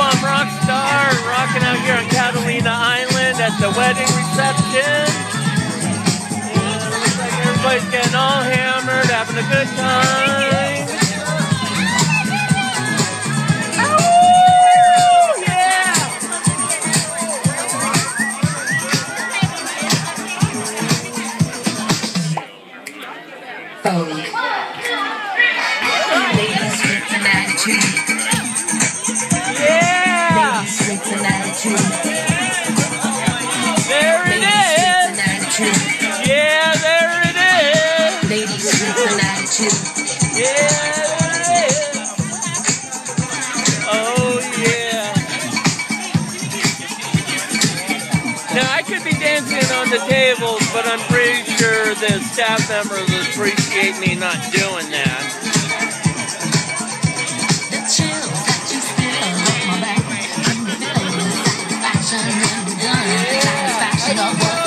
I'm Rockstar, rocking out here on Catalina Island at the wedding reception. And looks like everybody's getting all hammered, having a good time. Oh, yeah. Phone. Ladies with the magnitude. There it is! Yeah, there it is! Ladies with attitude. Yeah! Oh, yeah. Now, I could be dancing on the tables, but I'm pretty sure the staff members appreciate me not doing that. The satisfaction in the gun. Satisfaction of what